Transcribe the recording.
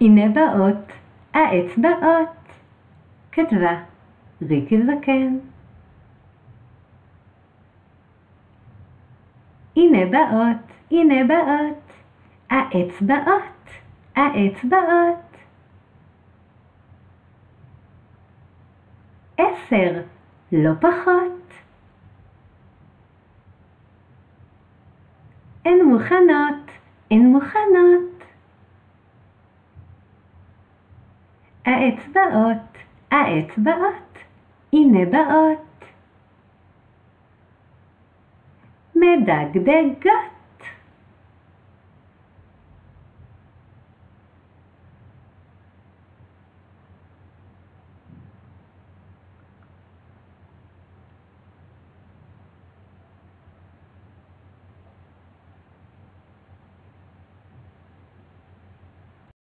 הנה באות האצבעות, כתבה ריקי זקן. הנה באות, הנה באות, האצבעות, האצבעות. עשר, לא פחות. הן מוכנות, הן מוכנות. האצבעות, האצבעות, הנה באות. מדגדגות,